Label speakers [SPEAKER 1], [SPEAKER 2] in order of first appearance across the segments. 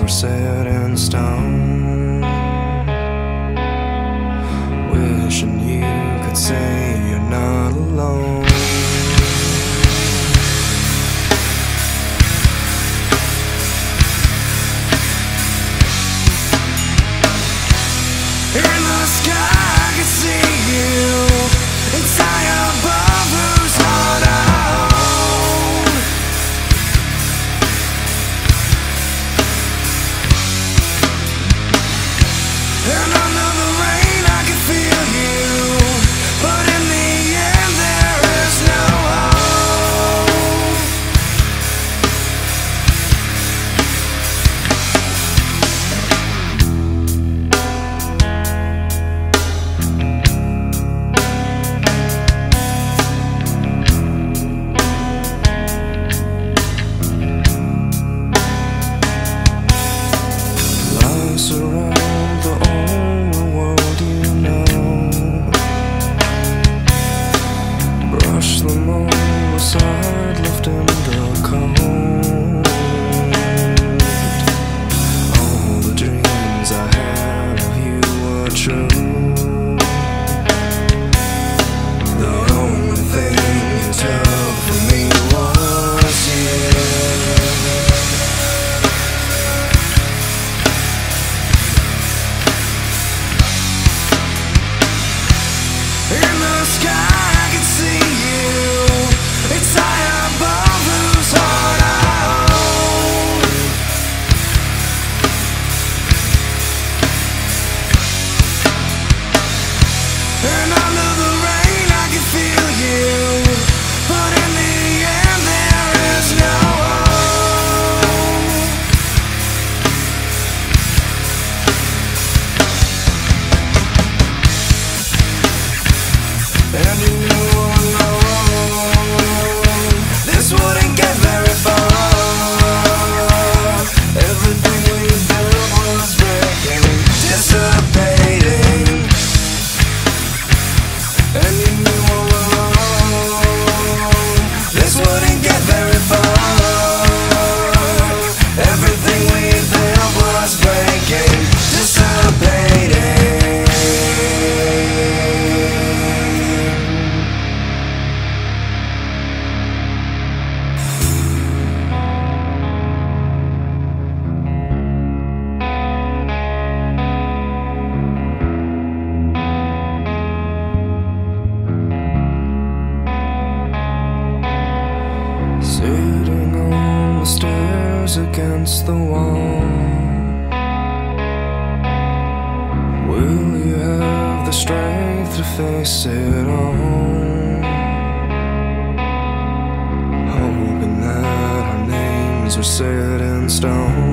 [SPEAKER 1] are set in stone. Wishing you could say you're not alone. against the wall. Will you have the strength to face it all? Hoping that our names are set in stone.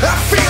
[SPEAKER 1] I feel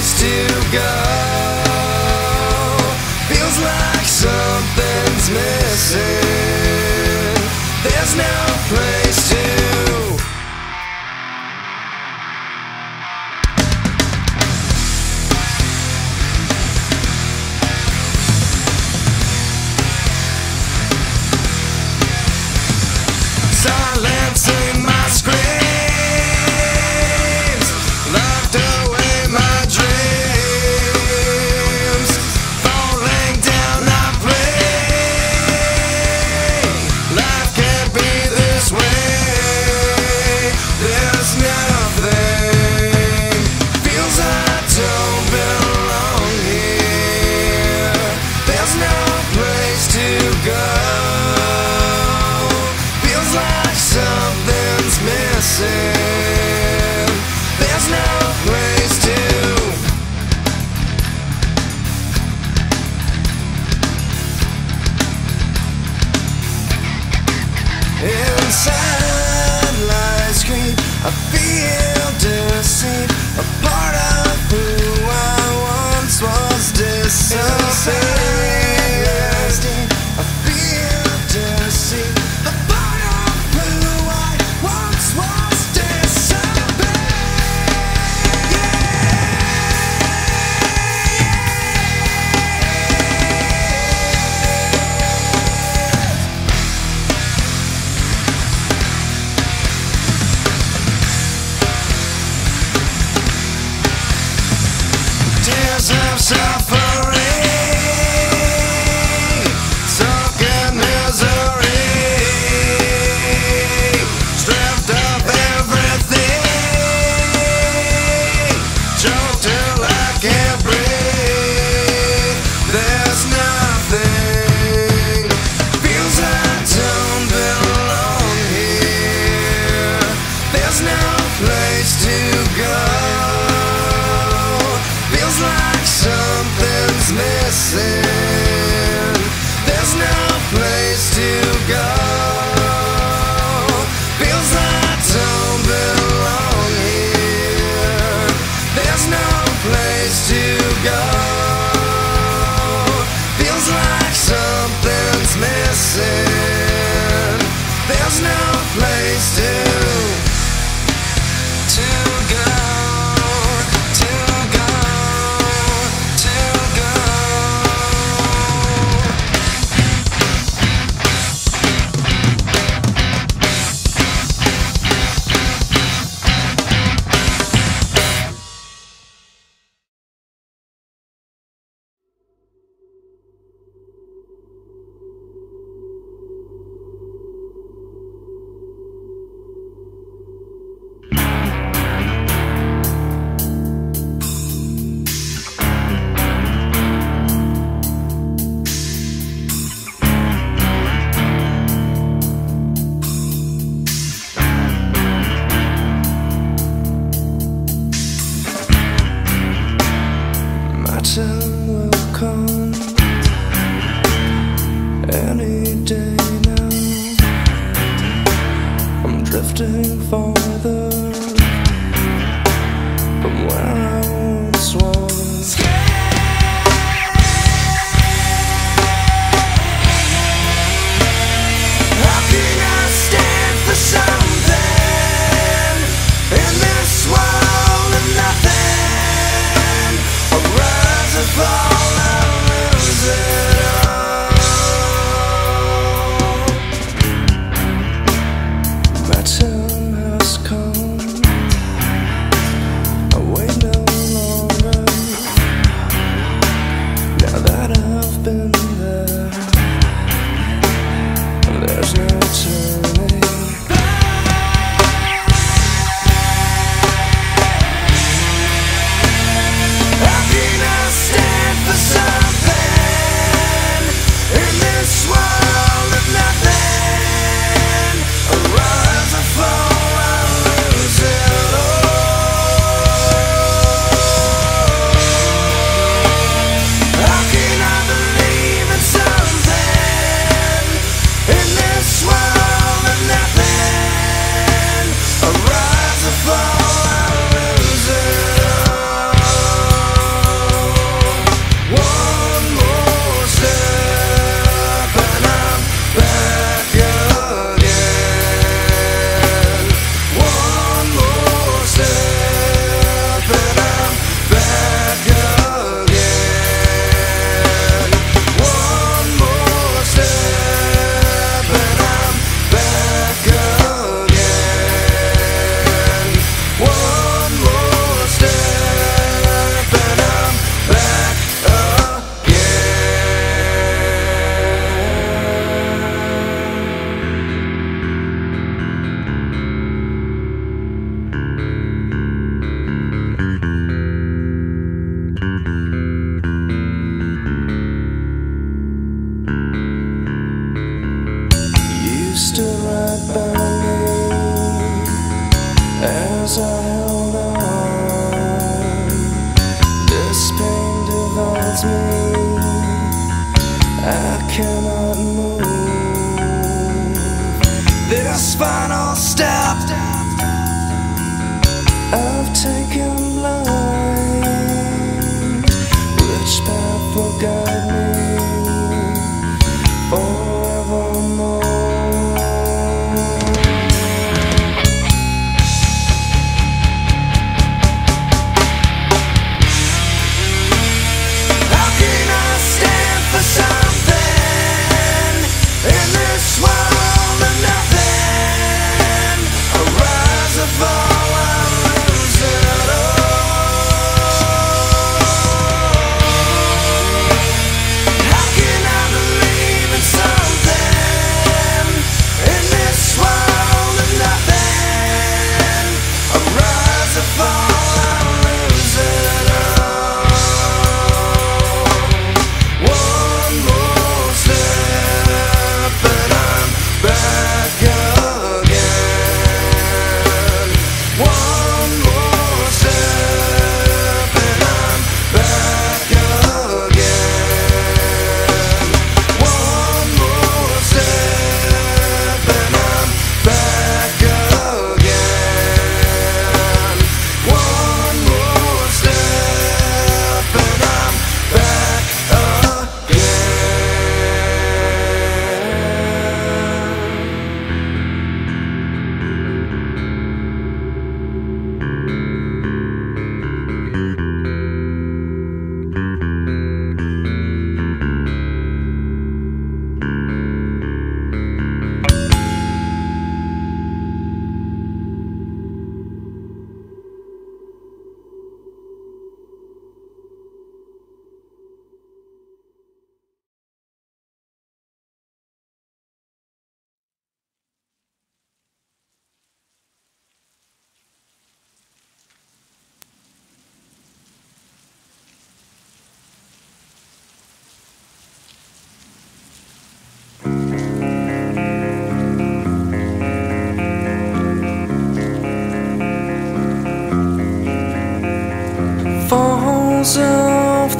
[SPEAKER 1] place to go. Feels like something's missing. There's no place.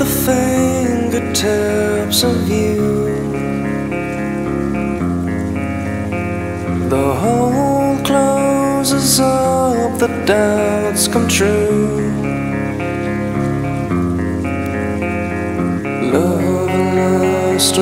[SPEAKER 1] the fingertips of you. The hole closes up, the doubts come true. Love and lust